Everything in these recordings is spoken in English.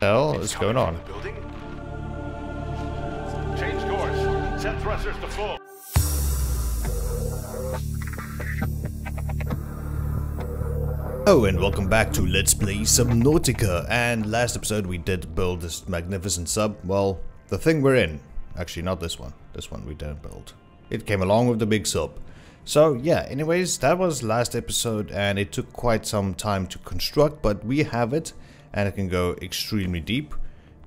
hell is going on? Building. Change course. Set thrusters to full. Oh, and welcome back to Let's Play Subnautica. And last episode we did build this magnificent sub. Well, the thing we're in. Actually, not this one. This one we didn't build. It came along with the big sub. So yeah, anyways, that was last episode and it took quite some time to construct, but we have it and it can go extremely deep.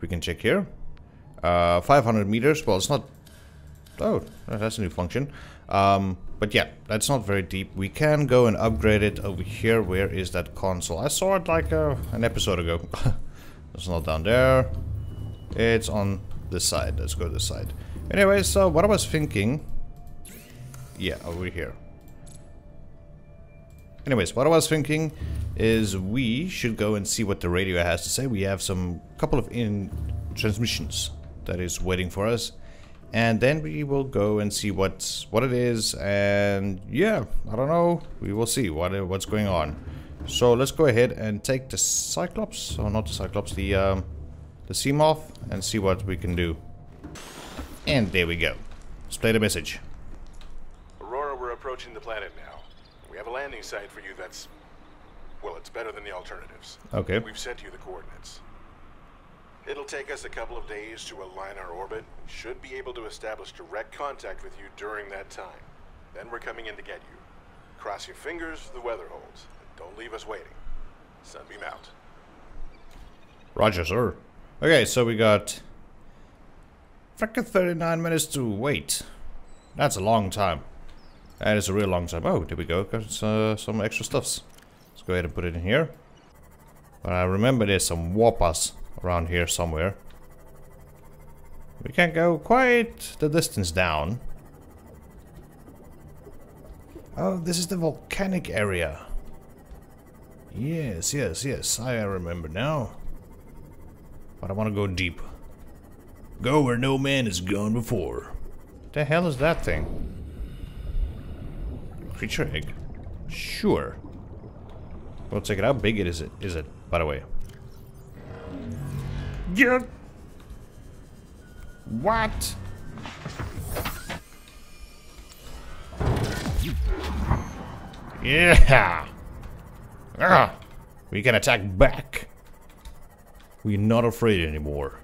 We can check here. Uh, 500 meters, well it's not... Oh, that's a new function. Um, but yeah, that's not very deep. We can go and upgrade it over here. Where is that console? I saw it like uh, an episode ago. it's not down there. It's on this side. Let's go this side. Anyway, so what I was thinking... Yeah, over here. Anyways, what I was thinking is we should go and see what the radio has to say. We have some couple of in transmissions that is waiting for us. And then we will go and see what's what it is and yeah, I don't know. We will see what what's going on. So let's go ahead and take the Cyclops, or not the Cyclops, the um, the Seamoth and see what we can do. And there we go. Let's play the message. Aurora, we're approaching the planet now. We have a landing site for you that's... Well, it's better than the alternatives. Okay. We've sent you the coordinates. It'll take us a couple of days to align our orbit. Should be able to establish direct contact with you during that time. Then we're coming in to get you. Cross your fingers the weather holds. Don't leave us waiting. Sunbeam out. Roger, sir. Okay, so we got... Frickin' 39 minutes to wait. That's a long time. That is a real long time. Oh, there we go. Got uh, some extra stuffs. Let's go ahead and put it in here. But I remember there's some warpers around here somewhere. We can't go quite the distance down. Oh, this is the volcanic area. Yes, yes, yes, I remember now. But I want to go deep. Go where no man has gone before. What the hell is that thing? Creature egg? Sure. We'll check it. How big it is it? Is it? By the way. Yeah. What? Yeah. Ah. We can attack back. We're not afraid anymore.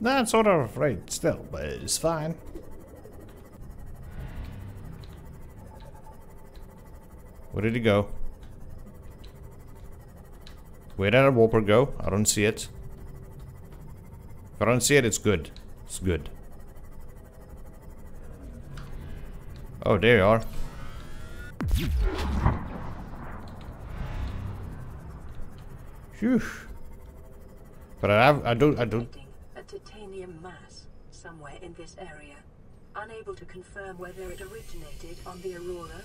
Not sort of afraid still, but it's fine. Where did he go? Where did our warper go? I don't see it. If I don't see it, it's good. It's good. Oh, there you are. Phew. But I have, I don't, I don't. A titanium mass somewhere in this area. Unable to confirm whether it originated on the Aurora.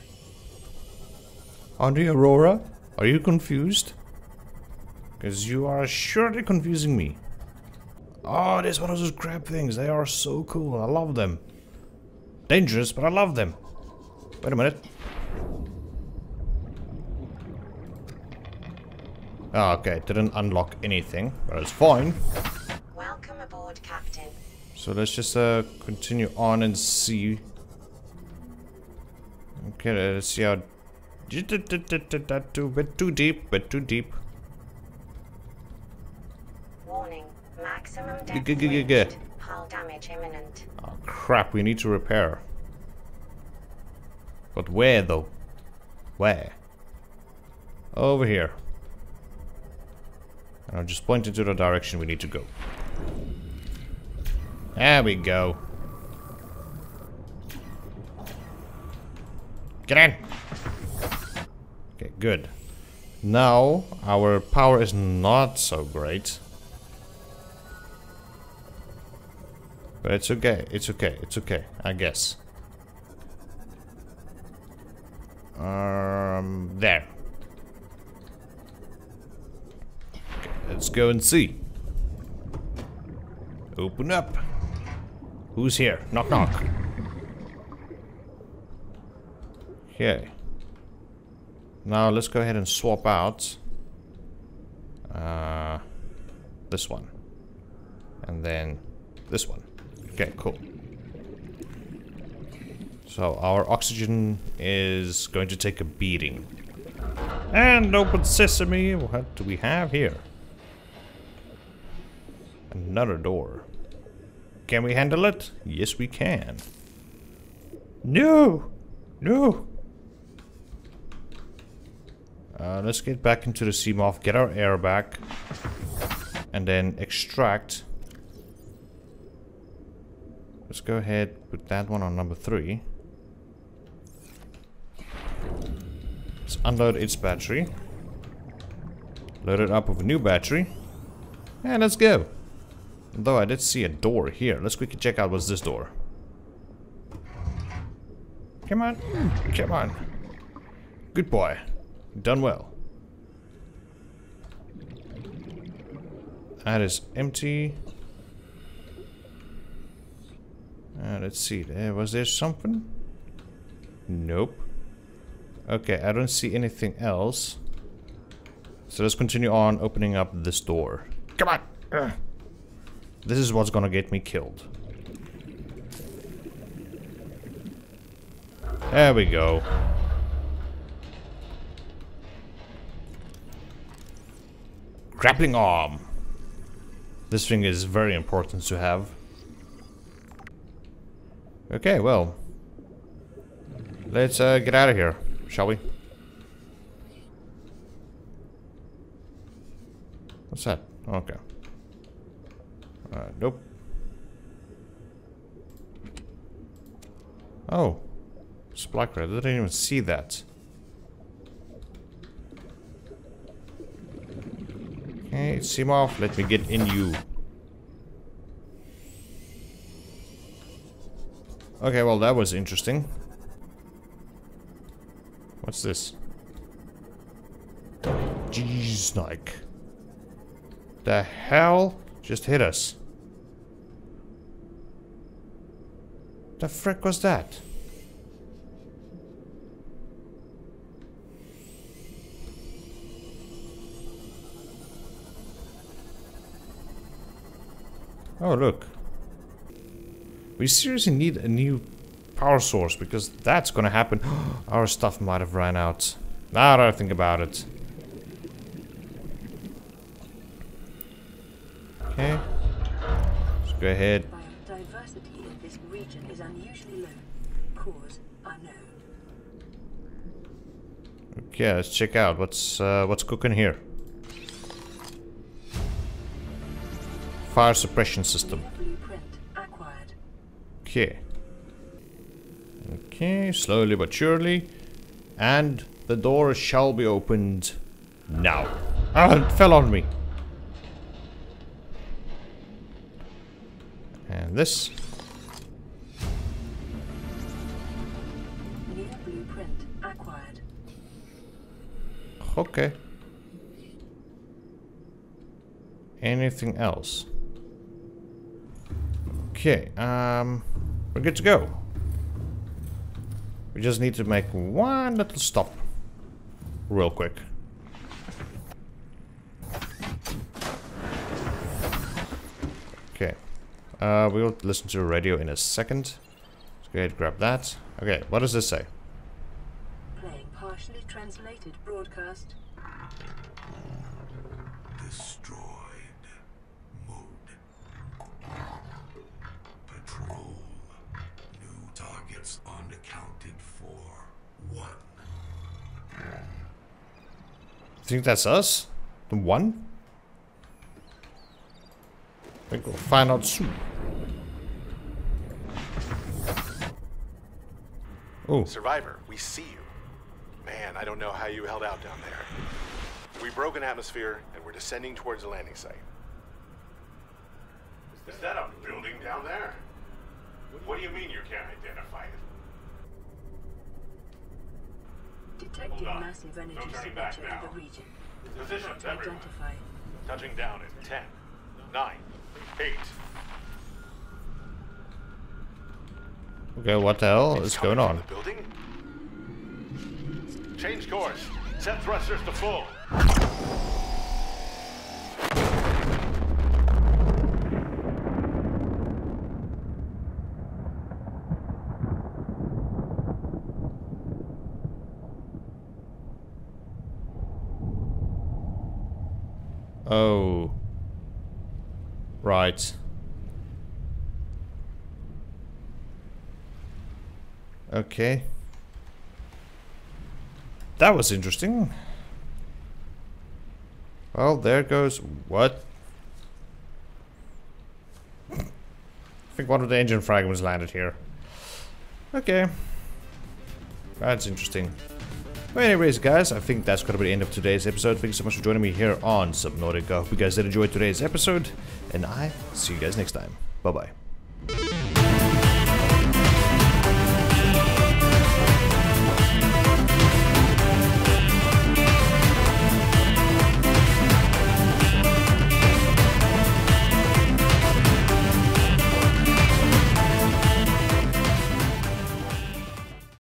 The Aurora? Are you confused? Because you are surely confusing me. Oh, this one of those crab things. They are so cool. I love them. Dangerous, but I love them. Wait a minute. Oh, okay, didn't unlock anything, but it's fine. Welcome aboard, Captain. So let's just uh, continue on and see. Okay, let's see how. Bit too deep, bit too deep. Warning. Maximum depth Hull damage imminent. Oh crap, we need to repair. But where though? Where? Over here. And I'll just point into the direction we need to go. There we go. Get in! Good. Now, our power is not so great. But it's okay, it's okay, it's okay, I guess. Um, there. Okay, let's go and see. Open up. Who's here? Knock knock. Okay. Now let's go ahead and swap out. Uh, this one. And then this one. Okay, cool. So our oxygen is going to take a beating. And open sesame, what do we have here? Another door. Can we handle it? Yes, we can. No! No! Uh, let's get back into the Seamoth, get our air back, and then extract. Let's go ahead, put that one on number three. Let's unload its battery. Load it up with a new battery. And let's go. Though I did see a door here. Let's quickly check out what's this door. Come on. Come on. Good boy. Done well. That is empty. Uh, let's see. There was there something? Nope. Okay, I don't see anything else. So let's continue on opening up this door. Come on! Ugh. This is what's gonna get me killed. There we go. Grappling arm. This thing is very important to have. Okay, well. Let's uh, get out of here, shall we? What's that? Okay. Uh, nope. Oh. Supply crate. I didn't even see that. Okay, Seamoth, let me get in you. Okay, well that was interesting. What's this? Jeez, like. The hell just hit us? The frick was that? Oh, look. We seriously need a new power source because that's gonna happen. Our stuff might have ran out. Now that I think about it. Okay. Let's go ahead. Biodiversity in this region is unusually low. Cause unknown. Okay, let's check out what's uh, what's cooking here. Fire suppression system. Okay. Okay, slowly but surely. And the door shall be opened now. Ah, it fell on me. And this. Blueprint acquired. Okay. Anything else? Okay, um, we're good to go. We just need to make one little stop. Real quick. Okay. Uh, we'll listen to the radio in a second. Let's go ahead grab that. Okay, what does this say? Playing partially translated broadcast. Unaccounted for. One. Think that's us? The one? I think we'll find out soon. Oh, Survivor, we see you. Man, I don't know how you held out down there. We broke an atmosphere, and we're descending towards the landing site. Is that a building down there? What do you mean you can't identify it? Detecting Hold on. massive energy No turning back signature in the region. Positions Hard to everywhere. identify. Touching down in 10, 9, 8. okay, what the hell It's is going on? Change course. Set thrusters to full. Oh. Right. Okay. That was interesting. Well, there goes... What? I think one of the engine fragments landed here. Okay. That's interesting. Well, anyways, guys, I think that's going to be the end of today's episode. Thank you so much for joining me here on Subnautica. Hope you guys did enjoy today's episode, and I see you guys next time. Bye-bye.